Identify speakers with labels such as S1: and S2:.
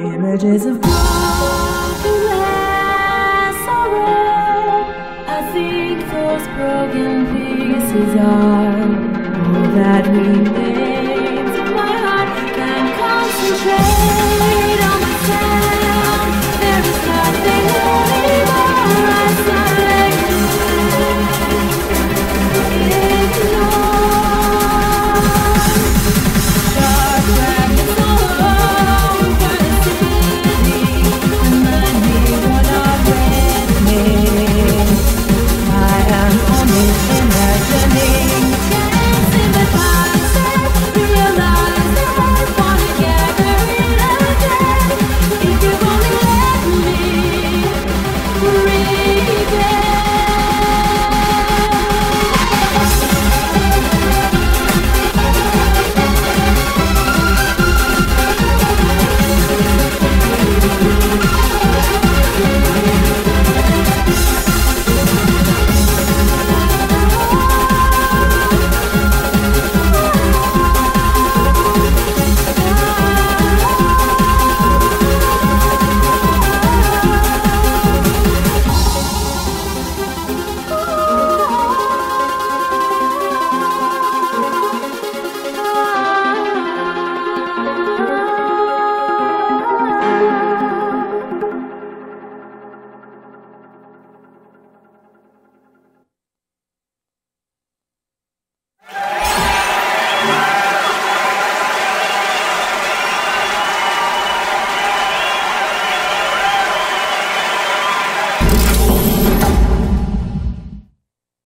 S1: Images of broken glass are red. I think those broken pieces are